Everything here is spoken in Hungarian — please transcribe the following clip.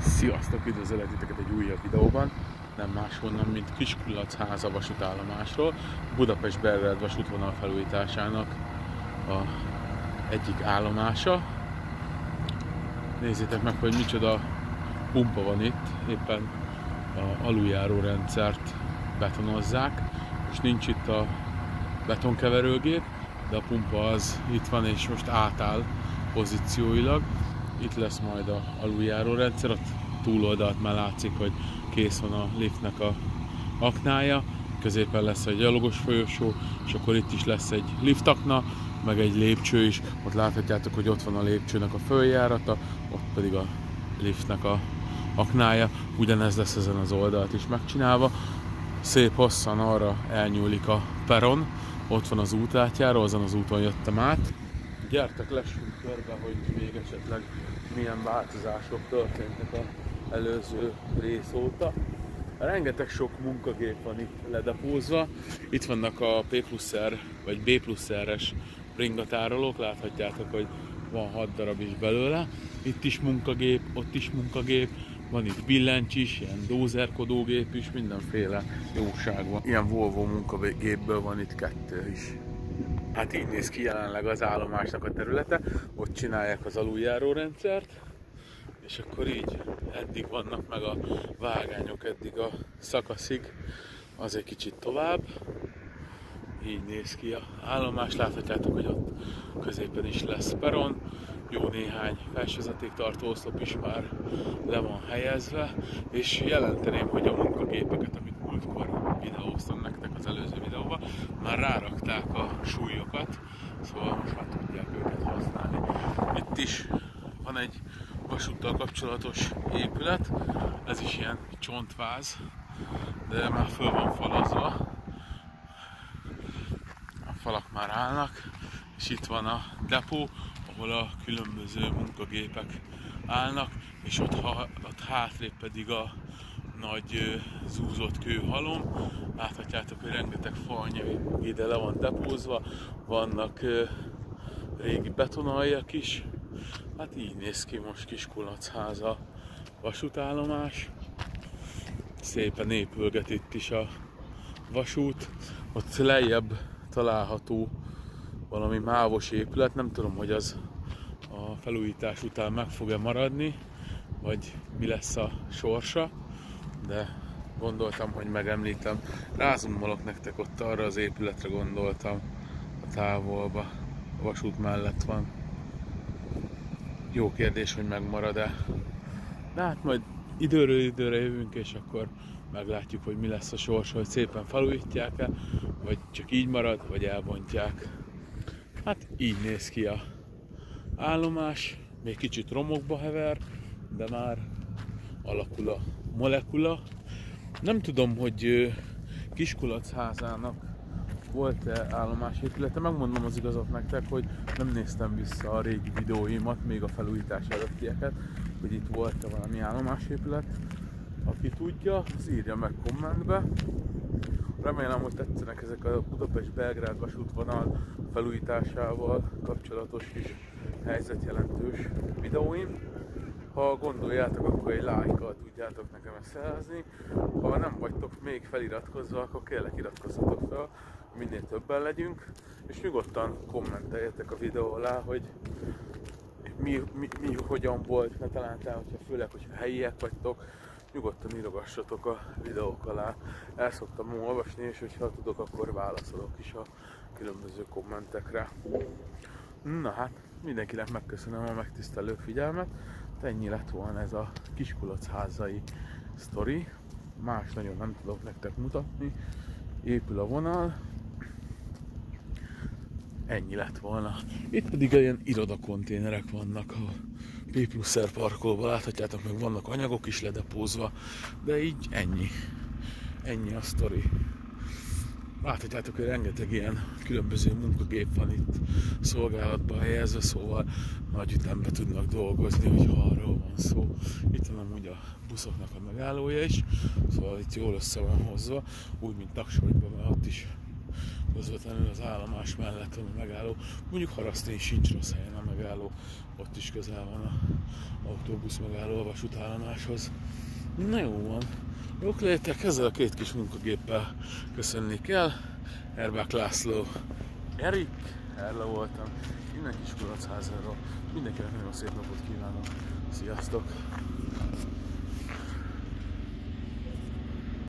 Sziasztok, üdvözöllek titeket egy újabb videóban, nem máshonnan, mint Kiskulac háza vasútállomásról, Budapest Belgrád vasútvonal felújításának a egyik állomása. Nézzétek meg, hogy micsoda pumpa van itt, éppen a aluljáró rendszert betonozzák. Most nincs itt a betonkeverőgép, de a pumpa az itt van és most átáll pozícióilag. Itt lesz majd a aluljáró rendszer, ott túloldalt már látszik, hogy kész van a liftnek a aknája, középen lesz egy gyalogos folyosó, és akkor itt is lesz egy liftakna, meg egy lépcső is, ott láthatjátok, hogy ott van a lépcsőnek a följárata, ott pedig a liftnek a aknája, ugyanez lesz ezen az oldalt is megcsinálva. Szép hosszan arra elnyúlik a peron, ott van az útátjáró, azon az úton jöttem át. Gyertek, lessünk körbe, hogy még esetleg milyen változások történtek a előző rész óta. Rengeteg sok munkagép van itt ledepózva. Itt vannak a P plusz R, vagy B plusz R-es ringatárolók, láthatjátok, hogy van 6 darab is belőle. Itt is munkagép, ott is munkagép, van itt billencs is, ilyen dózerkodógép is, mindenféle jóság van. Ilyen Volvo munkagépből van itt kettő is. Hát így néz ki jelenleg az állomásnak a területe, ott csinálják az aluljáró rendszert, és akkor így eddig vannak meg a vágányok eddig a szakaszig, az egy kicsit tovább. Így néz ki a állomás, láthatjátok, hogy ott középen is lesz peron, jó néhány felsőzetéktartó oszlop is már le van helyezve, és jelenteném, hogy a munkagépeket, amit múltkor videóztam nektek az előző videóban, már rárakták a súlyokat, szóval most már tudják őket használni. Itt is van egy vasúttal kapcsolatos épület, ez is ilyen csontváz, de már föl van falazva. A falak már állnak, és itt van a depó, ahol a különböző munkagépek állnak, és ott, ha, ott hátrébb pedig a nagy zúzott kőhalom. Láthatjátok, hogy rengeteg falnya ide le van depózva, vannak régi betonaljak is, Hát így néz ki most Kiskulachháza vasútállomás. Szépen épülget itt is a vasút. Ott lejjebb található valami mávos épület. Nem tudom, hogy az a felújítás után meg fog-e maradni, vagy mi lesz a sorsa, de gondoltam, hogy megemlítem. Rázumolok nektek ott arra az épületre gondoltam a távolba. A vasút mellett van. Jó kérdés, hogy megmarad-e. De hát majd időről időre jövünk, és akkor meglátjuk, hogy mi lesz a sors, hogy szépen felújítják-e, vagy csak így marad, vagy elbontják. Hát így néz ki a állomás, még kicsit romokba hever, de már alakul a molekula. Nem tudom, hogy Kiskulachházának volt-e állomásépülete. Megmondom az igazat nektek, hogy nem néztem vissza a régi videóimat, még a felújítás előttieket, hogy itt volt-e valami állomásépület. Aki tudja, az írja meg kommentbe. Remélem, hogy tetszenek ezek a Budapest-Belgrád vasútvonal felújításával kapcsolatos kis helyzetjelentős videóim. Ha gondoljátok, akkor egy lájkkal tudjátok nekem ezt szerezni. Ha nem vagytok még feliratkozva, akkor kérlek iratkozzatok fel, minél többen legyünk, és nyugodtan kommenteljetek a videó alá, hogy mi, mi, mi hogyan volt, mert talán hogyha főleg, hogyha helyiek vagytok, nyugodtan írogassatok a videók alá. El szoktam olvasni, és hogyha tudok, akkor válaszolok is a különböző kommentekre. Na hát, mindenkinek megköszönöm a megtisztelő figyelmet. Ennyi lett volna ez a kiskulacházai sztori. Más nagyon nem tudok nektek mutatni. Épül a vonal, ennyi lett volna. Itt pedig ilyen irodakonténerek vannak a P plusz R parkolóban, láthatjátok meg vannak anyagok is ledepózva, de így ennyi. Ennyi a sztori. Láthatjátok, hogy rengeteg ilyen különböző munkagép van itt szolgálatba helyezve, szóval nagy ütembe tudnak dolgozni, hogy arról van szó. Itt van amúgy a buszoknak a megállója is, szóval itt jól össze van hozva, úgy, mint Taksonyban, mert ott is közvetlenül az állomás mellett van a megálló. Mondjuk Harasztén sincs rossz helyen a megálló, ott is közel van a autóbusz megálló a vasútállomáshoz. Na jó van, jók létek, ezzel a két kis munkagéppel köszönni kell. Erbák László, Erik, Erle voltam, innen kis Kulachházáról. Mindenkinek nagyon szép napot kívánok. Sziasztok!